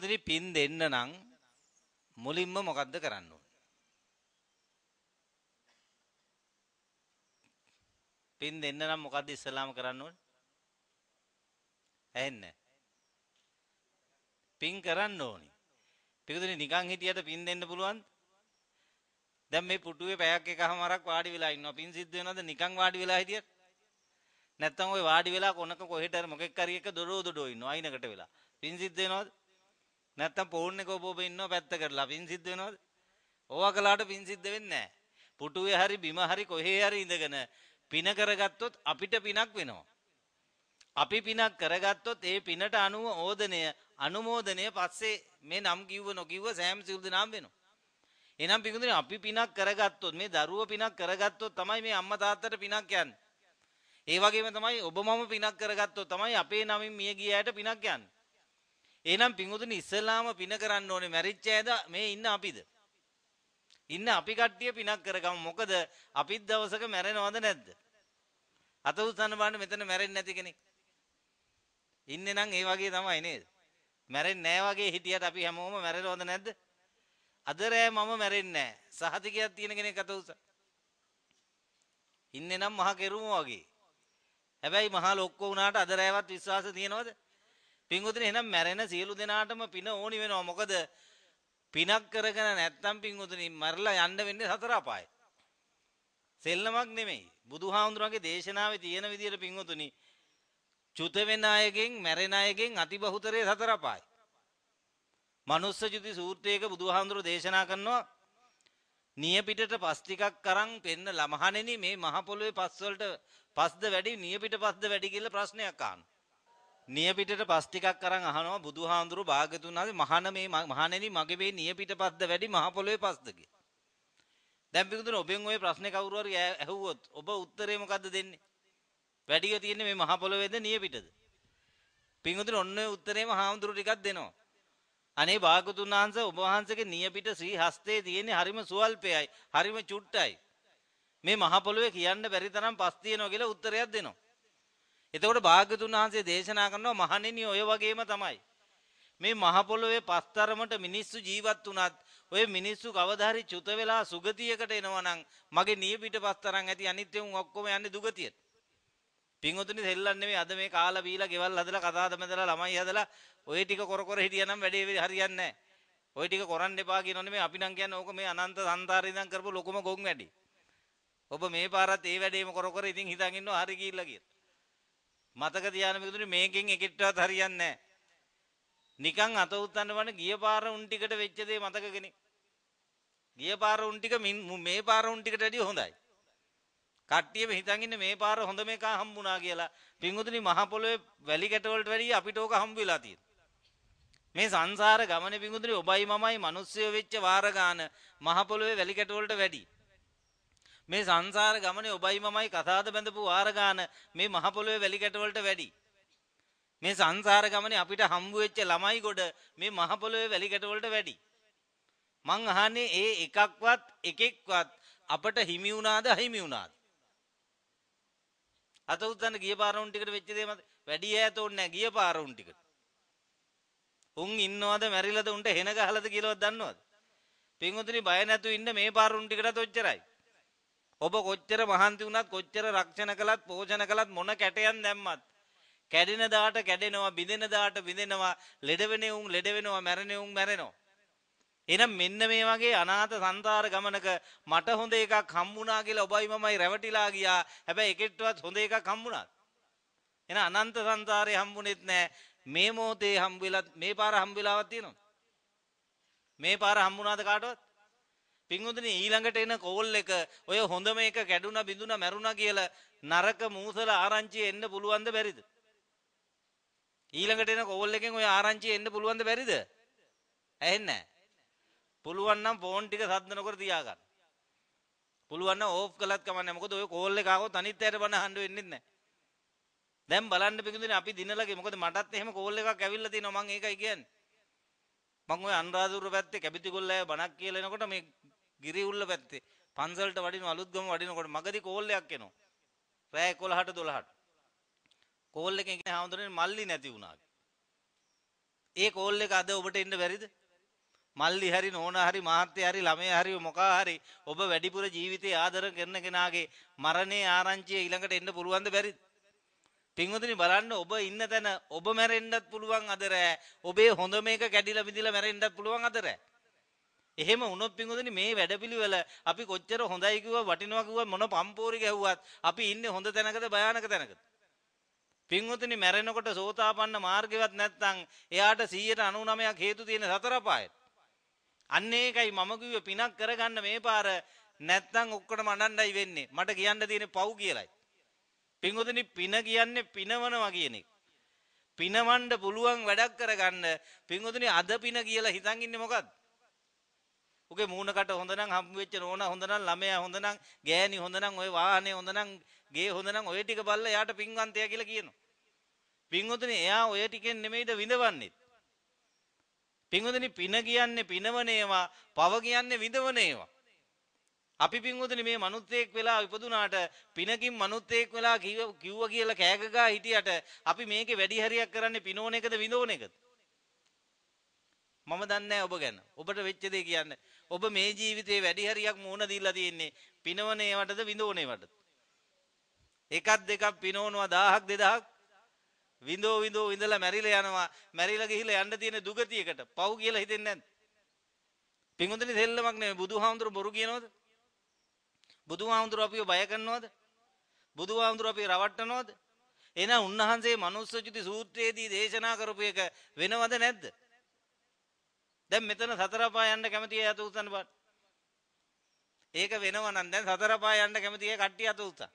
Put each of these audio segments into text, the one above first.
පින්වතුනි පින් දෙන්න නම් මුලින්ම මොකද්ද කරන්න ඕන? පින් දෙන්න නම් මොකද්ද ඉස්සලාම කරන්න ඕන? ඇහෙන්නේ පින් කරන්න ඕනි. පිටුදුනි නිකන් හිටියට පින් දෙන්න පුළුවන්ද? දැන් මේ පුටුවේ පැයක් එකමාරක් වාඩි වෙලා ඉන්නවා. පින් සිද්ධ වෙනවද නිකන් වාඩි වෙලා හිටියට? නැත්තම් ওই වාඩි වෙලා කොනක කොහෙට හරි මොකෙක් හරි එක දොඩෝ දොඩෝ ඉන්නවා අයිනකට වෙලා. පින් සිද්ධ වෙනවද? නැත්තම් ෆෝන් එක ඔබ ඔබ ඉන්නවා පැත්ත කරලා පින් සිද්ධ වෙනවද? ඕවා කළාට පින් සිද්ධ වෙන්නේ නැහැ. පුටුවේ හරි බිම හරි කොහේ හරි ඉඳගෙන පින කරගත්තොත් අපිට පිනක් වෙනවා. අපි පිනක් කරගත්තොත් ඒ පිනට අනුව ඕදනය අනුමෝදනය පස්සේ මේ නම් කිව්ව නොකිව්ව සෑම සිවුරු දෙනාම වෙනවා. එහෙනම් පිටුදින අපි පිනක් කරගත්තොත් මේ දරුව පිනක් කරගත්තොත් තමයි මේ අම්මා තාත්තට පිනක් යන්නේ. ඒ වගේම තමයි ඔබ මම පිනක් කරගත්තොත් තමයි අපේ නමින් මිය ගිය අයට පිනක් යන්නේ. එහෙනම් පිටුදින ඉස්සලාම පින කරන්න ඕනේ මැරිච්ච ඇද මේ ඉන්න අපිද? ඉන්න අපි කට්ටිය පිනක් කරගමු. මොකද අපිත් දවසක මැරෙනවද නැද්ද? අත උස්සන්න බලන්න මෙතන මැරෙන්නේ නැති කෙනෙක්. ඉන්නේ නම් ඒ වගේ තමයි නේද? මැරෙන්නේ නැහැ වගේ හිටියට අපි හැමෝම මැරෙනවද නැද්ද? අද රෑ මම මැරෙන්නේ නැහැ. සහතිකයක් තියෙන කෙනෙක් අත උස. ඉන්නේ නම් මහා කෙරුම වගේ. හැබැයි මහා ලොක්කෝ වුණාට අද රෑවත් විශ්වාස තියෙනවද? පින්වතුනි එහෙනම් මැරෙන සියලු දෙනාටම පින ඕනි වෙනවා. මොකද පිනක් කරගෙන නැත්තම් පින්වතුනි මරලා යන්න වෙන්නේ සතර අපාය. සෙල්ලමක් නෙමෙයි. බුදුහාමුදුරන්ගේ දේශනාවේ තියෙන විදිහට පින්වතුනි චුත වෙන අයගෙන් මැරෙන අයගෙන් අතිබහුතරේ සතර අපාය. මනුස්ස ජුති සූත්‍රයක බුදුහාමුදුරු දේශනා කරනවා නියපිටට පස් ටිකක් අරන් පෙන්න ළමහණෙනි මේ මහ පොළොවේ පස් වලට පස්ද වැඩි නියපිට පස්ද වැඩි කියලා ප්‍රශ්නයක් අහනවා. නියපිටට පස් ටිකක් අරන් අහනවා බුදුහාමුදුරු භාගතුන් වහන්සේ මහාන මේ මහණෙනි මගේ මේ නියපිට පස්ද වැඩි මහ පොළොවේ පස්ද කියලා. දැන් පිටුදුන ඔබෙන් ওই ප්‍රශ්නේ කවුරු හරි ඇහුවොත් ඔබ උත්තරේ මොකද්ද දෙන්නේ? වැඩිය තියෙන්නේ මේ මහ පොළොවේද නියපිටද? පිටුදුන ඔන්න ඔය උත්තරේම හාමුදුරු ටිකක් දෙනවා. අනේ භාගතුන් වහන්සේ ඔබ වහන්සේගේ නියපිට ශ්‍රී හස්තේ තියෙන්නේ හරිම සුවල්පයයි, හරිම චුට්ටයි. මේ මහ පොළොවේ කියන්න බැරි තරම් පස් තියෙනවා කියලා උත්තරයක් දෙනවා. එතකොට භාග්‍යතුන් වහන්සේ දේශනා කරනවා මහණෙනි ඔය වගේම තමයි. මේ මහ පොළොවේ පස්තරමට මිනිස්සු ජීවත් වුණත් ඔය මිනිස්සු කවදා හරි චුත වෙලා සුගතියකට එනවා නම් මගේ නියපිට පස්තරන් ඇති අනිත් උන් ඔක්කොම යන්නේ දුගතියට. පින්වතුනි දෙල්ලන් නෙමෙයි අද මේ කාලා බීලා ගෙවල් හදලා කතා හදලා ළමයි හදලා ඔය ටික කර කර හිටියනම් වැඩේ හරියන්නේ නැහැ. ඔය ටික කරන්න එපා කියනෝ නෙමෙයි අපි නම් කියන්නේ ඕක මේ අනන්ත සංසාරේ ඉඳන් කරපු ලොකුම ගොන් වැඩි. ඔබ මේ පාරත් ඒ වැඩේම කර කර ඉතින් හිතන් ඉන්නවා හරි කියලා කියලා. මතක තියාගන්න මේකතුනේ මේකෙන් එකෙක්ටවත් හරියන්නේ නැහැ. නිකන් අත උත්තන්න වන ගිය පාර උන් ටිකට වෙච්ච දේ මතක කෙනෙක්. ගිය පාර උන් ටික මේ පාර උන් ටිකට වැඩිය හොඳයි. කට්ටියම හිතන් ඉන්නේ මේ පාර හොඳ මේක හම්බුණා කියලා. පින්වතුනි මහ පොළොවේ වැලි කැට වලට වැඩිය අපිට ඕක හම්බ වෙලා තියෙනවා. මේ සංසාර ගමනේ පින්වතුනි ඔබයි මමයි මිනිස්සුયો වෙච්ච වාර ගාන මහ පොළොවේ වැලි කැට වලට වැඩි. මේ සංසාර ගමනේ ඔබයි මමයි කතාද බැඳපු වාර ගාන මේ මහ පොළොවේ වැලි කැට වලට වැඩි. මේ සංසාර ගමනේ අපිට හම්බ වෙච්ච ළමයි ගොඩ මේ මහ පොළොවේ වැලි කැට වලට වැඩි. මං අහන්නේ ඒ එකක්වත් එකෙක්වත් අපට හිමි වුණාද අහිමි වුණාද? අත උස්සන්න ගිය පාර උන් ටිකට වෙච්ච දේ මත වැඩි ඈත ඕනේ නැහැ ගිය පාර උන් ටිකට. උන් ඉන්නවද මැරිලාද උන්ට හෙන ගහලාද කියලාවත් දන්නවද? පින්වතුනි බය නැතුව ඉන්න මේ පාර උන් ටිකටත් ඔච්චරයි. ඔබ කොච්චර මහන්සි වුණත් කොච්චර රක්ෂණ කළත් පෝෂණ කළත් මොන කැටයන් දැම්මත් කැඩෙන දාට කැඩෙනවා බිඳෙන දාට බිඳෙනවා ලෙඩ වෙනේ උන් ලෙඩ වෙනවා මැරෙනේ උන් මැරෙනවා එහෙනම් මෙන්න මේ වගේ අනාථ සංසාර ගමනක මට හොඳ එකක් හම්බුණා කියලා ඔබයි මමයි රැවටිලා ගියා. හැබැයි එකෙක්ටවත් හොඳ එකක් හම්බුණාද? එහෙනම් අනන්ත සංසාරේ හම්බුනේත් නැහැ. මේ මොහොතේ හම්බෙලා මේ පාර හම්බෙලාවක් තියෙනවද? මේ පාර හම්බුණාද කාටවත්? පින්වතුනි ඊළඟට එන කෝල් එක ඔය හොඳම එක කැඩුනා බිඳුනා මැරුණා කියලා නරක මූසල ආරංචිය එන්න පුළුවන්ද බැරිද? ඊළඟට එන කෝල් එකෙන් ඔය ආරංචිය එන්න පුළුවන්ද බැරිද? ඇහෙන්නේ නැහැ. පුළුවන් නම් ෆෝන් ටික සද්ද නොකර තියාගන්න. පුළුවන් නම් ඕෆ් කළත් කමන්නේ මොකද ඔය කෝල් එක ආවොත් අනිත් අයට බන අහන්න වෙන්නේ නැහැ. දැන් බලන්න පිටුදින අපි දිනලගේ මොකද මටත් එහෙම කෝල් එකක් ඇවිල්ලා තිනවා මම ඒකයි කියන්නේ. මම ඔය අනුරාධපුර පැත්තේ කැබිතිගොල්ල අය බණක් කියලා එනකොට මේ ගිරිඋල්ල පැත්තේ පන්සලට වඩින අලුත්ගම වඩිනකොට මගදී කෝල් එකක් එනවා. රෑ 11ට 12ට. කෝල් එකෙන් කියන්නේ හාමුදුරනේ මල්ලි නැති වුණා. ඒ කෝල් එක අද ඔබට එන්න බැරිද? මල්ලි හරි නෝනා හරි මහත්තයා හරි ළමයා හරි මොකා හරි ඔබ වැඩිපුර ජීවිතේ ආදර කරන කෙනාගේ මරණේ ආරංචිය ඊළඟට එන්න පුළුවන්ද බැරිද? පින්වතුනි බලන්න ඔබ ඉන්න තැන ඔබ මැරෙන්නත් පුළුවන් අද රෑ. ඔබේ හොඳ මේක කැඩිලා විදිලා මැරෙන්නත් පුළුවන් අද රෑ. එහෙම වුණොත් පින්වතුනි මේ වැඩපිළිවෙල අපි කොච්චර හොඳයි කිව්වා වටිනවා කිව්වා මොන පම්පෝරි ගැහුවත් අපි ඉන්නේ හොඳ තැනකද භයානක තැනකද? පින්වතුනි මැරෙනකොට සෝතාපන්න මාර්ගවත් නැත්නම් එයාට 199ක් හේතු තියෙන සතර පායට. අන්න ඒකයි මම කිව්වේ පිනක් කරගන්න මේ පාර නැත්නම් ඔක්කොටම අනණ්ඩයි වෙන්නේ. මට කියන්න තියෙන්නේ පව් කියලයි. පින්වතුනි පින කියන්නේ පිනවනවා කියන එක. පිනවන්න පුළුවන් වැඩක් කරගන්න පින්වතුනි අද පින කියලා හිතන් ඉන්නේ මොකද්ද? උගේ මූණකට හොඳ නම් හම්බ වෙච්ච නෝනා හොඳ නම් ළමයා හොඳ නම් ගෑණි හොඳ නම් ওই වාහනේ හොඳ නම් ගේ හොඳ නම් ඔය ටික බල්ලා යාට පින්වන්තයා කියලා කියනවා. පින්වතුනි එයා ඔය ටිකෙන් නෙමෙයිද විඳවන්නේ. පින්වතුනි පින කියන්නේ පිනවන ඒවා, පව කියන්නේ විඳවන ඒවා. අපි පින්වතුනි මේ මනුස්සයෙක් වෙලා ඉපදුනාට පිනකින් මනුස්සයෙක් වෙලා කිව්ව කියලා කෑගගා හිටියට අපි මේකේ වැඩි හරියක් කරන්නේ පිනෝන එකද විඳෝන එකද? මම දන්නේ ඔබ ගැන. ඔබට වෙච්ච දේ කියන්න. ඔබ මේ ජීවිතේ වැඩි හරියක් මූණ දීලා තියෙන්නේ පිනවන ඒවටද විඳෝන ඒවටද? එකක් දෙකක් පිනවනවා 1000ක් 2000ක් විඳෝ විඳෝ විඳලා මැරිලා යනවා. මැරිලා ගිහිල්ලා යන්න තියෙන දුගතියකට පව් කියලා හිතෙන්නේ නැද්ද? පින්වතුනි දෙල්ලමක් නෙමෙයි බුදුහාමුදුරු බොරු කියනවද? බුදුහාමුදුරුව අපිව බය කරනවද? බුදුහාමුදුරුව අපිව රවට්ටනවද? එහෙනම් උන්වහන්සේ මනුස්සචුති සූත්‍රයේදී දේශනා කරපු එක වෙනවද නැද්ද? දැන් මෙතන සතර පා යන්න කැමති අය අත උස්සන්න බෑ. ඒක වෙනව නම් දැන් සතර පා යන්න කැමති අය කට්ටිය අත උස්සන්න.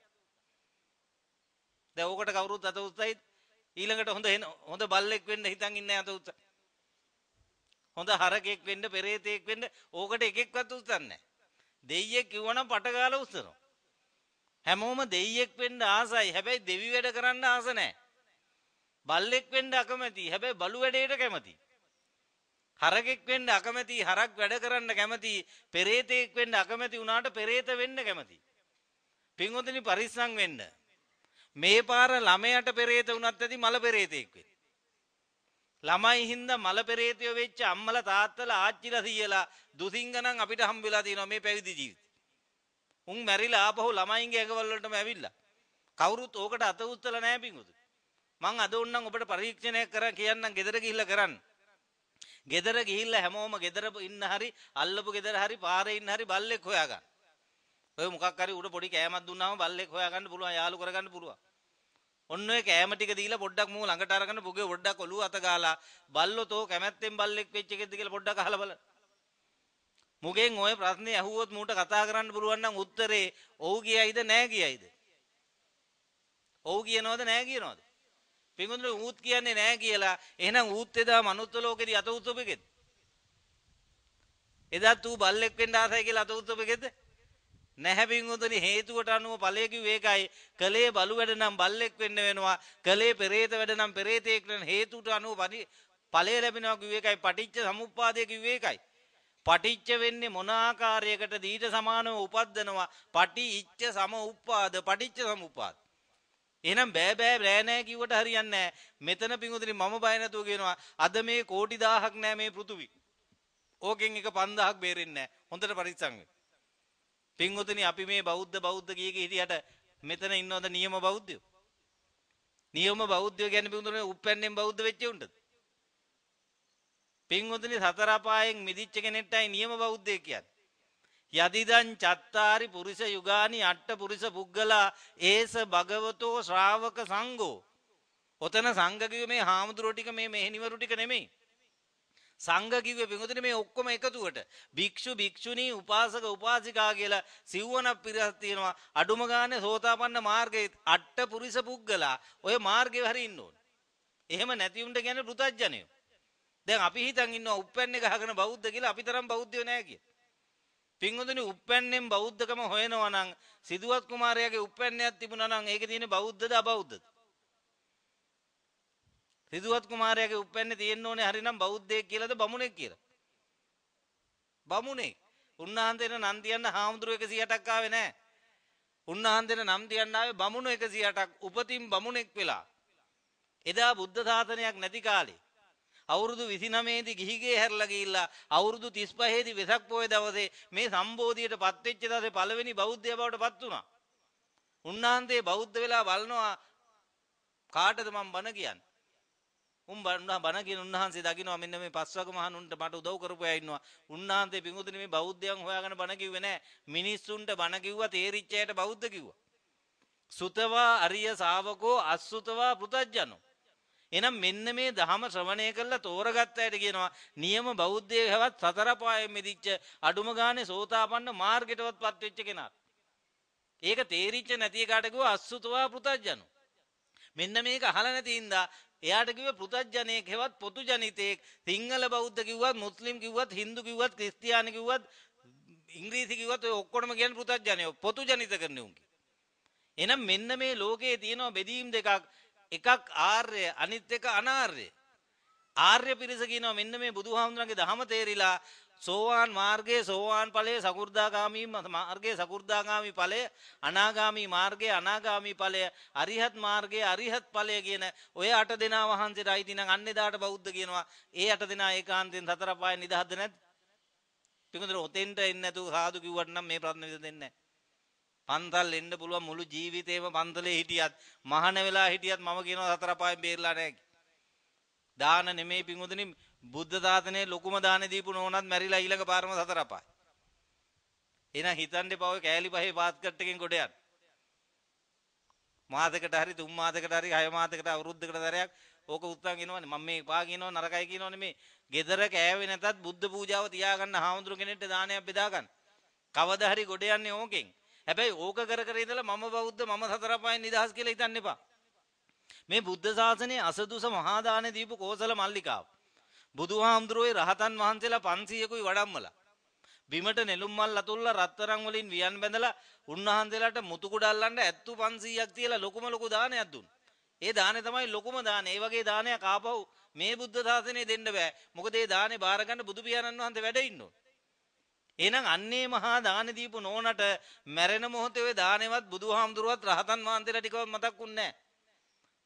දැන් ඕකට කවුරුත් අත උස්සයිද? ඊළඟට හොඳ හොඳ බල්ලෙක් වෙන්න හිතන් ඉන්නේ අත උස්සන්න. හොඳ හරකෙක් වෙන්න පෙරේතෙක් වෙන්න ඕකට එකෙක්වත් උස්සන්නේ නැහැ. දෙයියෙක් කිව්වනම් පටගාලා උස්සනවා. හැමෝම දෙයියෙක් වෙන්න ආසයි. හැබැයි දෙවි වැඩ කරන්න ආස නැහැ. බල්ලෙක් වෙන්න අකමැති. හැබැයි බලු වැඩේට කැමති. හරකෙක් වෙන්න අකමැති. හරක් වැඩ කරන්න කැමති. පෙරේතෙක් වෙන්න අකමැති වුණාට පෙරේත වෙන්න කැමති. පින්වතුනි පරිස්සම් වෙන්න. මේ පාර ළමයට පෙරේත වුණත් ඇති මල පෙරේතෙක් වෙන්න. ළමයි හින්දා මල පෙරේතයෝ වෙච්ච අම්මලා තාත්තලා ආච්චිලා සීයලා දුසිංගනම් අපිට හම්බ වෙලා තියෙනවා මේ පැවිදි ජීවිතේ. උන් මැරිලා ආපහු ළමයින්ගේ ඇඟවල වලටම ඇවිල්ලා. කවුරුත් ඕකට අත උස්සලා නැහැ පිංගුතු. මං අද උන්නම් ඔබට පරීක්ෂණයක් කරන් කියන්නම් ගෙදර ගිහිල්ලා කරන්න. ගෙදර ගිහිල්ලා හැමෝම ගෙදර ඉන්න හරි අල්ලපු ගෙදර හරි පාරේ ඉන්න හරි බල්ලෙක් හොයාගන්න. ඔය මොකක් හරි උඩ පොඩි කෑමක් දුන්නාම බල්ලෙක් හොයාගන්න පුළුවන් යාළු කරගන්න පුළුවන්. ඔන්න ඔය කෑම ටික දීලා පොඩ්ඩක් මූ ළඟට අරගෙන පුගේ පොඩ්ඩක් ඔලුව අත ගාලා බල්ලෝ තෝ කැමැත්තෙන් බල්ලෙක් වෙච්ච එකද කියලා පොඩ්ඩක් අහලා බලන්න. මුගෙන් ඔය ප්‍රශ්නේ අහුවොත් මූට කතා කරන්න පුළුවන් නම් උත්තරේ ඔව් කියයිද නෑ කියයිද? ඔව් කියනවද නෑ කියනවද? පින්වතුනි ඌත් කියන්නේ නෑ කියලා එහෙනම් ඌත් එදා මනුස්ස ලෝකෙදී අත උස්සපෙකෙද? එදා ඌ බල්ලෙක් වෙන්න ආසයි කියලා අත උස්සපෙකෙද? නැහැ පින්වතුනි හේතුවට අනුව ඵලය කිව්වේ ඒකයි. කලේ බලු වැඩ නම් බල්ලෙක් වෙන්න වෙනවා. කලේ පෙරේත වැඩ නම් පෙරේතෙක් වෙන හේතුවට අනුව ඵලය ලැබෙනවා කිව්වේ ඒකයි. පටිච්ච සමුප්පාදය කිව්වේ ඒකයි. පටිච්ච වෙන්නේ මොන ආකාරයකට දීට සමානව උපද්දනවා. පටි ඉච්ඡ සම උප්පාද පටිච්ච සමුප්පාද. එහෙනම් බෑ බෑ බෑ නෑ කිව්වට හරියන්නේ නෑ. මෙතන පිංගුතුනි මම බය නැතුව කියනවා අද මේ කෝටි දහහක් නෑ මේ පෘථුවි. ඕකෙන් එක 5000ක් බේරෙන්නේ නෑ. හොඳට පරිස්සම් වෙන්න. පින්වතුනි අපි මේ බෞද්ධ බෞද්ධ කිය කී හිටියට මෙතන ඉන්නවද නියම බෞද්ධයෝ? නියම බෞද්ධයෝ කියන්නේ පින්වතුනි උප්පැන්නෙන් බෞද්ධ වෙච්ච උන්ටද? පින්වතුනි සතර අපායෙන් මිදිච්ච කෙනෙක්ටයි නියම බෞද්ධය කියන්නේ. යදිදං චත්තාරි පුරිස යුගානි අට්ට පුරිස පුද්ගලා ඒස භගවතෝ ශ්‍රාවක සංඝෝ. ඔතන සංඝ කිව්වේ මේ හාමුදුරුවෝ ටික මේ මෙහෙණිවරු ටික නෙමෙයි. සංඝ කිව්වේ පිඟුතුනේ මේ ඔක්කොම එකතුවට භික්ෂු භික්ෂුණී උපාසක උපාසිකා කියලා සිව්වනක් පිරිසක් තියෙනවා අඩුම ගානේ සෝතාපන්න මාර්ගයේ අට්ට පුරිස පුද්ගලා ඔය මාර්ගේ හරි ඉන්න ඕනේ. එහෙම නැති උන්ට කියන්නේ පෘතජ්ජනයෝ. දැන් අපි හිතන් ඉන්නවා උප්පැන්නේ ගහගෙන බෞද්ධ කියලා අපි තරම් බෞද්ධයෝ නෑ කිය. පින්වතුනි උප්පැන්නෙන් බෞද්ධකම හොයනවා නම් සිදුවත් කුමාරයාගේ උප්පැන්නයක් තිබුණා නම් ඒකේ තියෙන බෞද්ධද අබෞද්ධද? සිදුවත් කුමාරයාගේ උප්පැන්නේ තියෙන්න ඕනේ හරිනම් බෞද්ධයෙක් කියලාද බමුණෙක් කියලා. බමුණෙක්. උන්වහන්සේට නම් තියන්න හාමුදුරුවෝ 108ක් ආවේ නැහැ. උන්වහන්සේට නම් තියන්න ආවේ බමුණු 108ක් උපතින් බමුණෙක් වෙලා. එදා බුද්ධ ශාසනයක් නැති කාලේ අවුරුදු 29 දී ගිහිගේ හැරලා ගිහිල්ලා අවුරුදු 35 දී වෙසක් පොය දවසේ මේ සම්බෝධියට පත් වෙච්ච දවසේ පළවෙනි බෞද්ධය බවට පත් වුණා. උන්වහන්සේ බෞද්ධ වෙලා බලනවා කාටද මම බණ කියන්නේ? උන් බණ කියන උන්වහන්සේ දකින්නවා මෙන්න මේ පස්වග මහණුන්ට මට උදව් කරපු අය ඉන්නවා. උන්වහන්සේ පිඟුතුනි මේ බෞද්ධයන් හොයාගෙන බණ කිව්වේ නැහැ. මිනිස්සුන්ට බණ කිව්වා තේරිච්ච අයට බෞද්ධ කිව්වා. සුතවා අරිය ශාවකෝ අසුතවා පෘතජ්ජනෝ. එහෙනම් මෙන්න මේ ධහම ශ්‍රවණය කරලා තෝරගත්ත අයට කියනවා නියම බෞද්ධයෙක් හැවත් සතර පායෙ මිදිච්ච අඩුම ගානේ සෝතාපන්න මාර්ගයටවත් පත් වෙච්ච කෙනා. ඒක තේරිච්ච නැති එකාට කිව්වා අසුතවා පෘතජ්ජනෝ. මෙන්න මේක අහලා නැති ඉඳා එයාට කිව්ව පෘතජ්ජනෙක් හෙවත් පොතු ජනිතයෙක් සිංහල බෞද්ධ කිව්වත් මුස්ලිම් කිව්වත් හින්දු කිව්වත් ක්‍රිස්තියානි කිව්වත් ඉංග්‍රීසි කිව්වත් ඔය ඔක්කොම කියන්නේ පෘතජ්ජනයෝ පොතු ජනිත කරන උන්ගේ එහෙනම් මෙන්න මේ ලෝකයේ තියෙනවා බෙදීම් දෙකක් එකක් ආර්ය අනිත් එක අනාර්ය. ආර්ය පිරිස කියනවා මෙන්න මේ බුදුහාමුදුරන්ගේ දහම තේරිලා සෝවාන් මාර්ගයේ සෝවාන් ඵලයේ සකු르දාගාමී මාර්ගයේ සකු르දාගාමී ඵලය අනාගාමී මාර්ගයේ අනාගාමී ඵලය අරිහත් මාර්ගයේ අරිහත් ඵලය කියන ඔය අට දෙනා වහන්සේට අයිති නම් අන්න එදාට බෞද්ධ කියනවා ඒ අට දෙනා ඒකාන්තයෙන් සතර පාය නිදහස්ද නැද්ද? පිටුදර ඔතෙන්ට එන්නේ නැතුව සාදු කිව්වට නම් මේ ප්‍රශ්න විසඳෙන්නේ නැහැ. පන්තල් එන්න පුළුවන් මුළු ජීවිතේම පන්තලේ හිටියත් මහාන වෙලා හිටියත් මම කියනවා සතර පායෙන් බේරලා නැහැ දාන නෙමෙයි පිඟුදුනි බුද්ධ දාතනේ ලොකුම දාන දීපු නෝනත් මැරිලා ඊළඟ පාරම සතර අපායි. එහෙනම් හිතන්න එපා ඔය කෑලි පහේ පාත් කට් එකෙන් කොට යන්න. මාසයකට හරි තුන් මාසයකට හරි හය මාසයකට අවුරුද්දකට දරයක් ඕක උත්සාහ කියනවනේ මම මේ පා කියනවා නරකයි කියනවනේ මේ gedara කෑවේ නැතත් බුද්ධ පූජාව තියාගන්න හාමුදුරු කෙනෙක්ට දානයක් බෙදා ගන්න. කවදා හරි ගොඩ යන්නේ ඕකෙන්. හැබැයි ඕක කර කර ඉඳලා මම බෞද්ධ මම සතර අපායන් නිදහස් කියලා හිතන්න එපා. මේ බුද්ධ ශාසනයේ අසදුස මහා දාන දීපු කෝසල මල්ලිකාව. බුදුහාමුදුරුවෝ රහතන් වහන්සේලා 500කුයි වඩම්මලා. බිමට නෙළුම් මල් අතුල්ලා රත්තරන් වලින් වියන් බැඳලා උන්වහන්සේලාට මුතු කුඩ අල්ලන්න ඇත්තු 500ක් තියලා ලොකුම ලොකු දානයක් දුන්නා. ඒ දානේ තමයි ලොකුම දානේ. ඒ වගේ දානයක් ආපහු මේ බුද්ධ ශාසනය දෙන්න බෑ. මොකද ඒ දානේ බාර ගන්න බුදු පියාණන් වහන්සේ වැඩ ඉන්නෝ. එහෙනම් අන්නේ මහා දාන දීපු නෝනට මැරෙන මොහොතේ ඔය දානෙවත් බුදුහාමුදුරුවත් රහතන් වහන්සේලා ටිකවත් මතක්ුන්නේ නැහැ.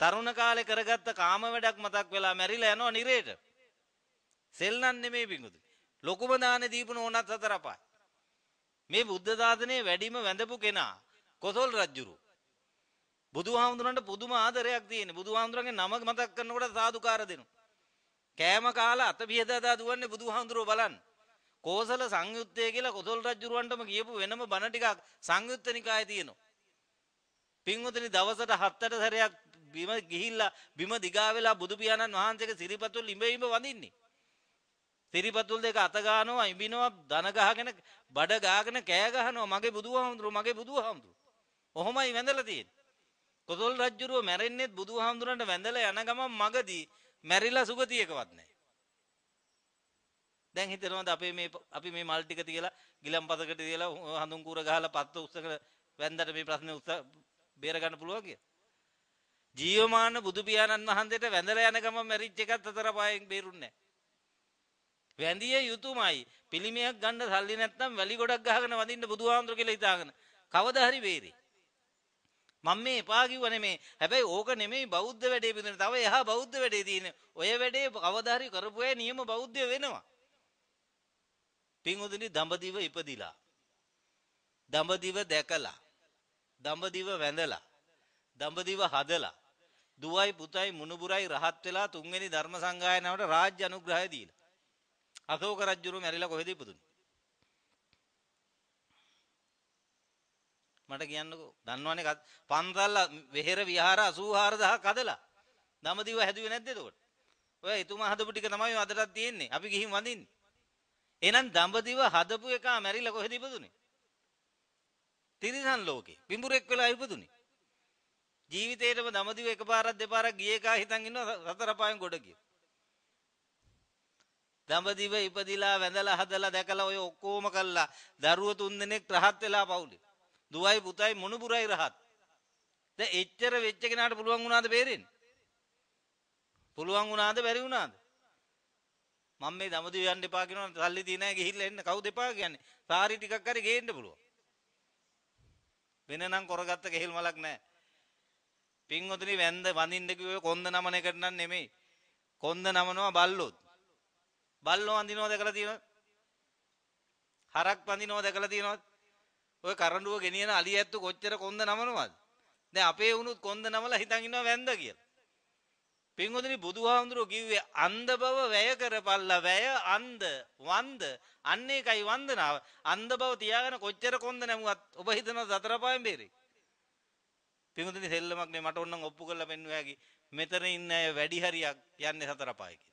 තරුණ කාලේ කරගත්ත කාම වැඩක් මතක් වෙලා මැරිලා යනවා නිරේට. සෙල්ලම් නෙමෙයි පිඟුතු. ලොකුම දාන දීපු නෝනත් හතර අපායි. මේ බුද්ධ දාසනයේ වැඩිම වැඳපු කෙනා කොසල් රජුරු. බුදුහාමුදුරන්ට පුදුම ආදරයක් තියෙන. බුදුහාමුදුරන්ගේ නම මතක් කරනකොට සාදුකාර දෙනවා. කෑම කාලා අත බියදදා දුවන්නේ බුදුහාමුදුරුව බලන්න. කෝසල සංයුත්තය කියලා කොසල් රජුරවන්ටම කියපු වෙනම බණ ටිකක් සංයුත්ත නිකායේ තියෙනවා. පින්වතුනි දවසට හත්තට සැරයක් බිම ගිහිල්ලා බිම දිගා වෙලා බුදු පියාණන් වහන්සේගේ සිරිපතුල් ඉඹ ඉඹ වඳින්නේ. සිරිපතුල් දෙක අත ගන්නවා ඉඹිනවා දන ගහගෙන බඩ ගාගෙන කෑ ගහනවා මගේ බුදුහාමුදුරුවෝ මගේ බුදුහාමුදුරුවෝ. ඔහොමයි වැඳලා තියෙන්නේ. කොසල් රජුරුව මැරෙන්නේත් බුදුහාමුදුරන්ට වැඳලා යන ගමන් මගදී මැරිලා සුගතියකවත් නැහැ. දැන් හිතනවාද අපේ මේ අපි මේ මල් ටික තියලා ගිලම්පතකට තියලා හඳුන් කූර ගහලා පත්ත උස්සක වැන්දට මේ ප්‍රශ්නේ උස්ස බේර ගන්න පුළුවන් කියලා. ජීවමාන බුදු පියාණන් වහන්සේට වැඳලා යන ගමන් මැරිච් එකත් අතර පායෙන් බේරුන්නේ නැහැ. වැඳිය යුතුයමයි. පිළිමයක් ගන්න සල්ලි නැත්නම් වැලි ගොඩක් ගහගෙන වඳින්න බුදුහාමුදුර කියලා හිතාගෙන කවදා හරි වේරේ. මම මේ එපා කිව්ව නෙමේ. හැබැයි ඕක නෙමෙයි බෞද්ධ වැඩේ පිටින් තව එහා බෞද්ධ වැඩේ තියෙන. ඔය වැඩේ කවදා හරි කරපු අය නියම බෞද්ධය වෙනවා. පින්වතුනි දඹදිව ඉපදිලා. දඹදිව දැකලා. දඹදිව වැඳලා. දඹදිව හදලා. දුවයි පුතයි මුණුබුරයි රහත් වෙලා තුන්වෙනි ධර්ම සංගායනාවට රාජ්‍ය අනුග්‍රහය දීලා. අශෝක රජුරු මැරිලා කොහෙද ඉපදුනේ? මට කියන්නකෝ. දන්නවනේ පන්සල් වෙහෙර විහාර 84000ක් හදලා. දමදිව හැදුවේ නැද්ද එතකොට? ඔය එතුමා හදපු ටික තමයි අදටත් තියෙන්නේ. අපි ගිහින් වඳින්නේ. එහෙනම් දඹදිව හදපු එකා මැරිලා කොහෙද ඉපදුනේ? තිරිසන් ලෝකේ. පිඹුරෙක් වෙලා ඉපදුනේ. ජීවිතේටම දමදිව එකපාරක් දෙපාරක් ගිය එකා හිතන් ඉන්නවා සතර පායෙන් ගොඩ කියලා. දඹදිව ඉපදිලා වැඳලා හදලා දැකලා ඔය ඔක්කොම කළා. දරුවෝ තුන්දෙනෙක් රහත් වෙලා පවුලේ. දුවයි පුතයි මොනුබුරයි රහත්. දැන් එච්චර වෙච්ච කෙනාට පුළුවන් වුණාද බේරෙන්න? පුළුවන් වුණාද බැරි වුණාද? මම මේ දඹදිව යන්න එපා කියනවා සල්ලි තියන අය ගිහිල්ලා එන්න කවුද එපා කියන්නේ? සාරි ටිකක් හරි ගේන්න පුළුවන්. වෙන නම් කරගත්ත කෙහෙල් මලක් නැහැ. පින්වතුනි වැන්ද වඳින්න කිව්වේ කොන්ද නමන එකට නම් නෙමෙයි. කොන්ද නමනවා බල්ලොත්. බල්ලෝ අඳිනවා දැකලා තියෙනවද? හරක් පඳිනවා දැකලා තියෙනවද? ඔය කරඬුව ගෙනියන අලි ඇත්තු කොච්චර කොන්ද නමනවද? දැන් අපේ වුණුත් කොන්ද නමලා හිතන් ඉන්නවා වැන්ද කියලා. පින්වතුනි බුදුහාමුදුරුවෝ කිව්වේ අන්ධ බව වැය කරපල්ලා වැය අන්ධ වන්ද අන්න ඒකයි වන්දනාව. අන්ධ බව තියාගෙන කොච්චර කොන්ද නැමුවත් ඔබ හිතනවද සතර පායෙන් බේරේ? පින්වතුනි සෙල්ලමක් නේ මට ඕනනම් ඔප්පු කරලා පෙන්වුවා හැකි. මෙතන ඉන්න අය වැඩි හරියක් යන්නේ සතර පායකින්.